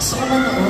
Gusto ko manood.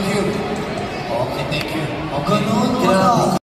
you.